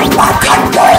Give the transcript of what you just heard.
What? What?